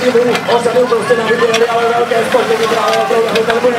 týmu, osadu prostě na vyběli, ale velké sportovní právě, opravdu tady bude